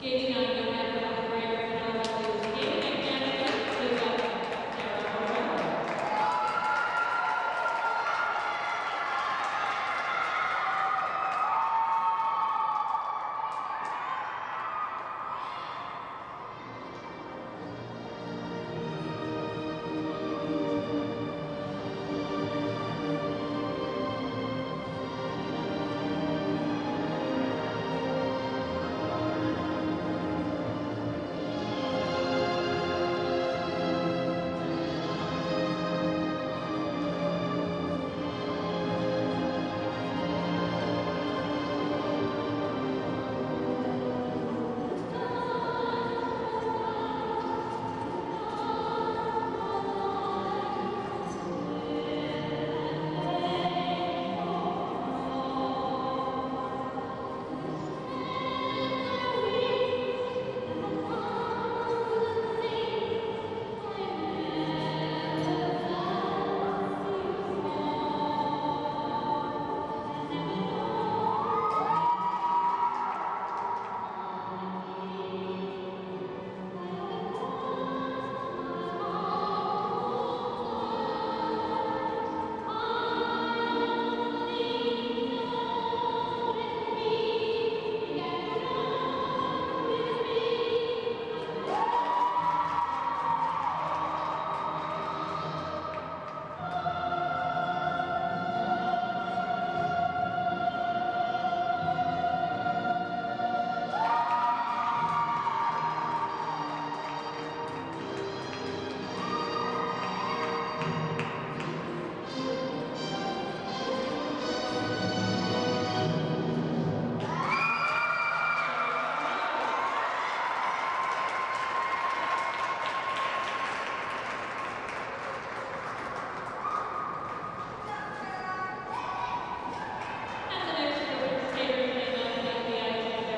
Okay.